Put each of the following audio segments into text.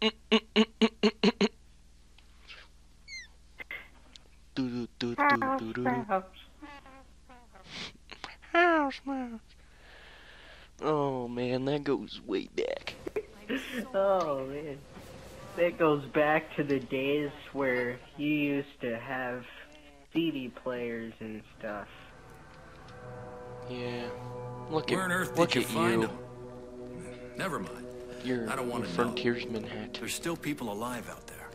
Do, do, do, do, do, do. House mouse. Oh man, that goes way back. Oh man. That goes back to the days where you used to have CD players and stuff. Yeah. Look Where on at earth did look you at find you. him? Never mind. You're I don't wanna a know. frontiersman hat. There's still people alive out there.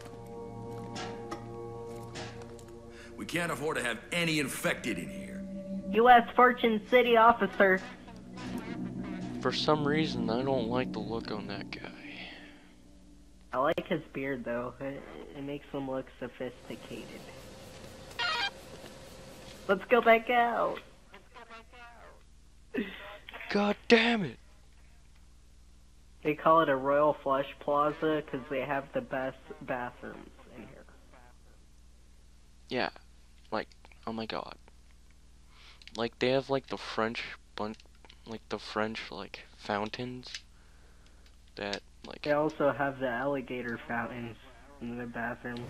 We can't afford to have any infected in here. U.S. Fortune City officer. For some reason, I don't like the look on that guy. I like his beard though. It, it makes him look sophisticated. Let's go back out. God damn it! They call it a Royal Flush Plaza because they have the best bathrooms in here. Yeah, like, oh my god. Like, they have, like, the French bun- like, the French, like, fountains that, like, They also have the alligator fountains in the bathroom.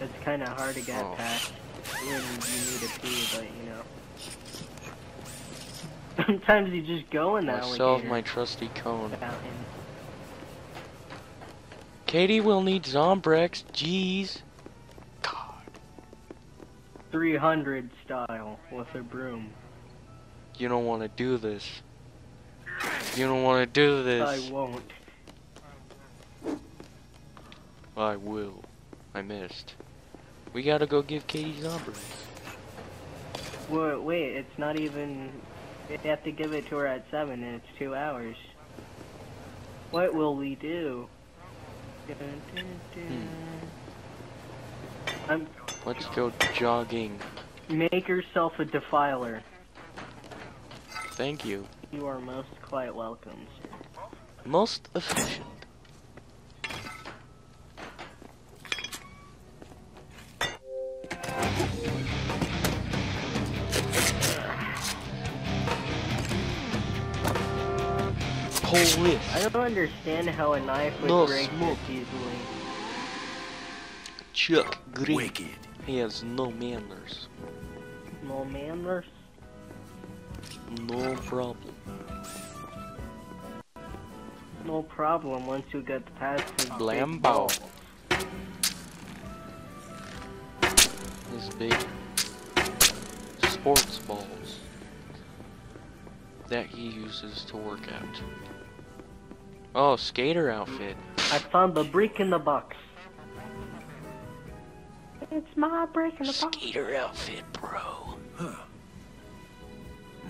It's kind of hard to get Oh. past when you need to pee, but you know. Sometimes you just go in that. Have alligator my trusty cone. fountain. Katie will need Zombrex, jeez. God. 300 style with a broom. You don't want to do this. You don't want to do this. I won't. I will. I missed. We gotta go give Katie Zombrex. Wait, wait, it's not even. You have to give it to her at 7 and it's 2 hours. What will we do? Dun. I'm Let's go jogging. Make yourself a defiler. Thank you. You are most quite welcome, sir. Most efficient. Holy I don't understand how a knife would No break smoke. this easily. Chuck Greene. Wicked. He has no manners. No manners. No problem. No problem once you get past his big Blambo. balls. His big sports balls that he uses to work out. Oh, skater outfit. I found the brick in the box. It's my brick in the box. Skater outfit, bro. Huh.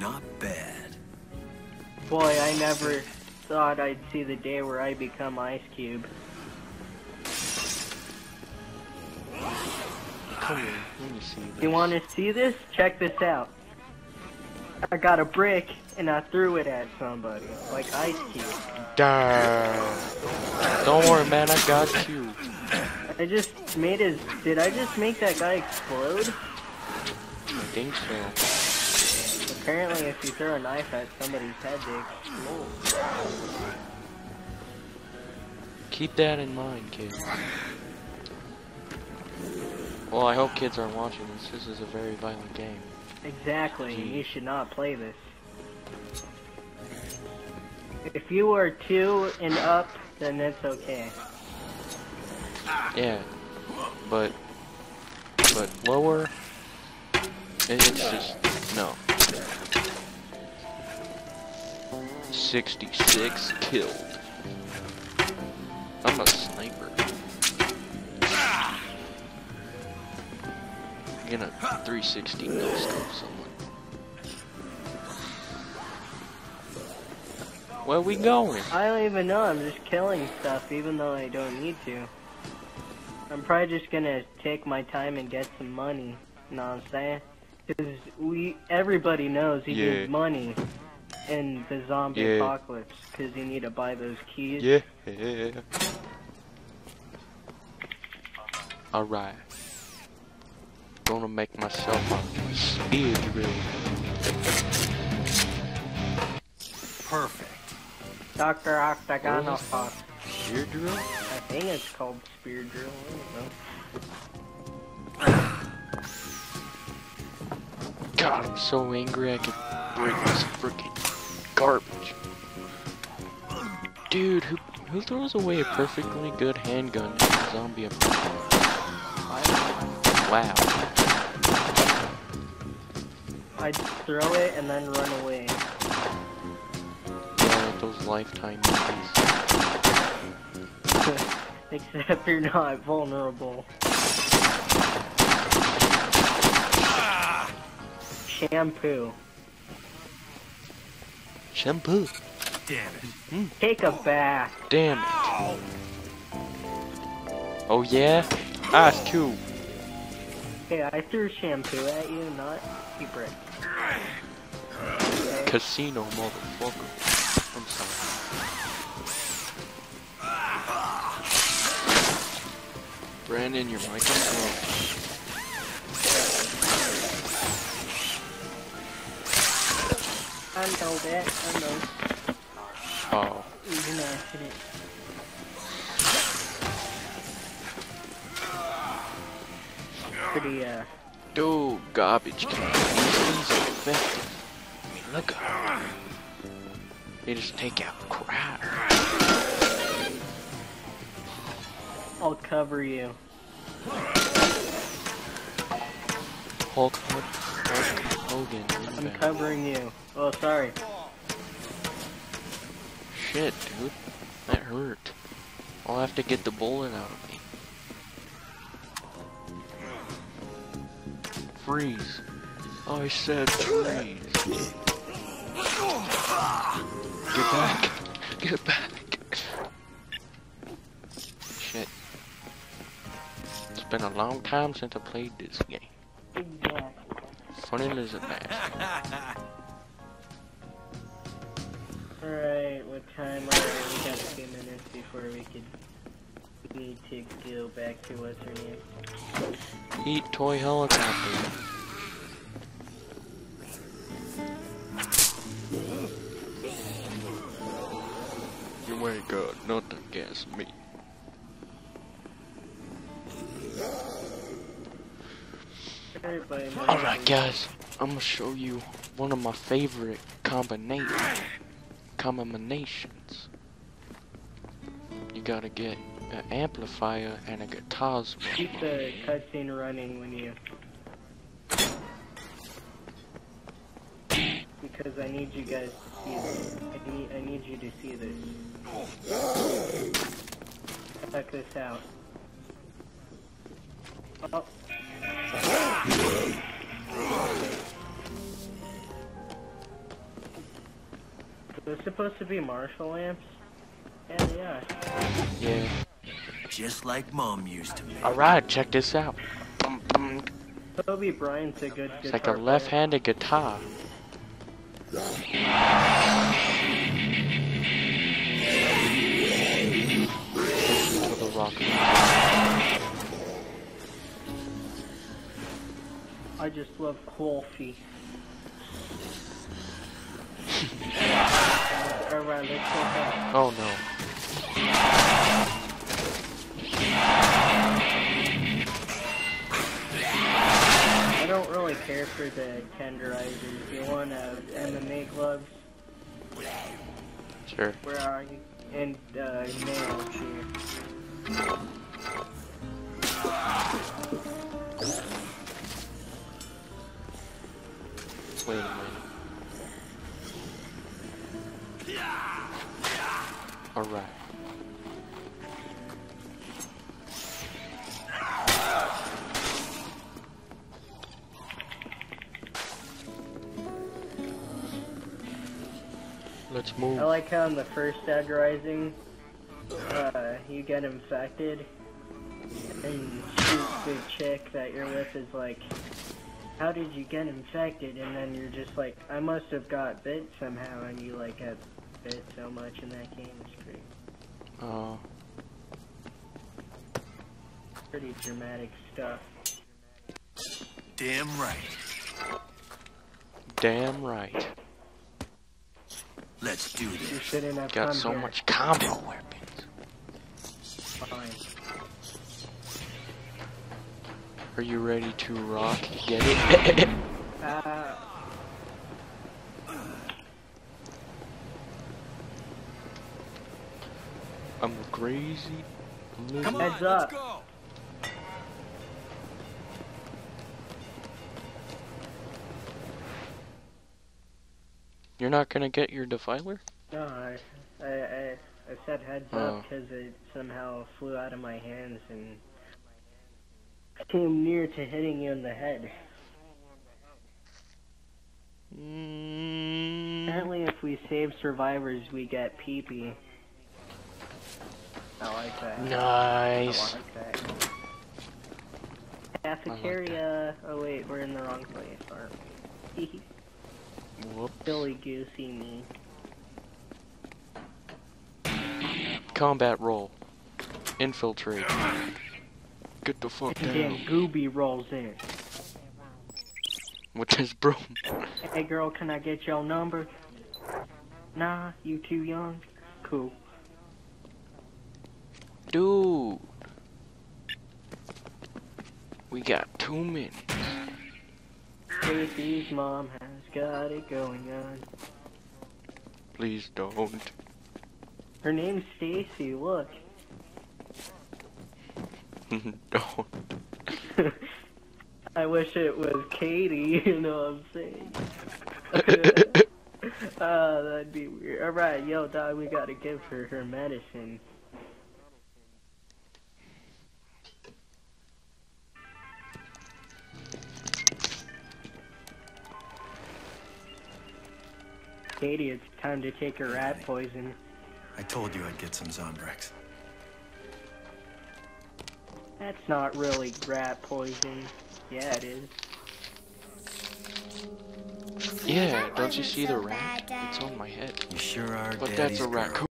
Not bad. Boy, I never thought I'd see the day where I become Ice Cube. Come here, let me see this. You want to see this? Check this out. I got a brick and I threw it at somebody, like Ice Cube. Damn. Don't worry, man. I got you. I just made his. Did I just make that guy explode? I think so. Apparently, if you throw a knife at somebody's head, they explode. Keep that in mind, kids. Well, I hope kids aren't watching this. This is a very violent game. Exactly. Gee. You should not play this. If you are two and up, then it's okay. Yeah, but but lower. it- It's just no. 66 killed. I'm a sniper. I'm gonna 360 no scope. Where we going? I don't even know. I'm just killing stuff, even though I don't need to. I'm probably just gonna take my time and get some money. You Know what I'm saying? Because we, everybody knows you Yeah. need money in the zombie Yeah. apocalypse. Because you need to buy those keys. Yeah. Alright. Gonna make myself a speed drill. Perfect. Doctor Octagonophos. Spear drill? I think it's called spear drill. I don't know. God, I'm so angry I could break this freaking garbage. Dude, who who throws away a perfectly good handgun in a zombie apocalypse? Wow. I'd throw it and then run away. Yeah, like those lifetime movies. Except you're not vulnerable. Shampoo. Shampoo. Damn it. Hmm. Take a bath. Damn it. Oh yeah? Ah, Us too. Okay, I threw shampoo at you, not secret. Okay. Casino motherfucker. I'm sorry. Brandon, your mic is low. I know that. I know. Oh. It was an accident. Pretty, uh, Dude, garbage can. Are effective. I mean, look at them. They just take out crap. I'll cover you. Hulk, Hulk, Hulk Hogan. I'm covering you. Oh, sorry. Shit, dude. That hurt. I'll have to get the bullet out of me. Freeze. Oh, I said freeze. Get back. Get back. Shit. It's been a long time since I played this game. Exactly. Funny as a bastard. Alright, what time are we? We got a few minutes before we could we need to go back to what's her name. Eat toy helicopter. Nothing me. Alright guys, I'm gonna show you one of my favorite combinations. Combinations. You gotta get an amplifier and a guitar. Keep the cutscene running when you. Because I need you guys to see this. I need, I need you to see this. Check this out. Oh. Are those supposed to be Marshall lamps? Yeah, they are. Yeah. Just like Mom used to make. Alright, check this out. Bum, bum. Kobe Bryant's a good It's like a left-handed guitar. To the rock. I just love coffee. Alright, let's go back. Oh no. For the tenderizers. You want uh, MMA gloves? Sure. Where are you? And uh, nails here. Wait a minute. Alright. Move. I like how in the first Dead Rising, uh, you get infected, and shoot the chick that you're with is like, how did you get infected? And then you're just like, I must have got bit somehow, and you like get bit so much in that game. It's pretty, Uh, pretty dramatic stuff. Damn right. damn right. Let's do this. You Got so much combo weapons. Fine. Are you ready to rock? Get it? uh. I'm crazy. Come on, Heads up. You're not gonna get your defiler? no, I, I, I, I said heads Oh. up because it somehow flew out of my hands and came near to hitting you in the head. Mm, Apparently, if we save survivors, we get pee-pee. I like that. nice. I like that. Cafeteria. Oh wait, we're in the wrong place, aren't we? Whoop. Billy Goosey me. Combat roll. Infiltrate. Get the fuck And then down Gooby rolls in. this broom. Hey girl, can I get your number? Nah, you too young. Cool. Dude. We got two minutes. Stacy's mom has got it going on. Please don't. Her name's Stacy. Look. don't. I wish it was Katie. You know what I'm saying? Ah, that'd be weird. All right, yo, dog, we gotta give her her medicine. Katie, it's time to take her rat poison. I told you I'd get some Zombrex. That's not really rat poison. Yeah, it is. Yeah, don't you see the rat? It's on my head. You sure are But that's a girl. raccoon.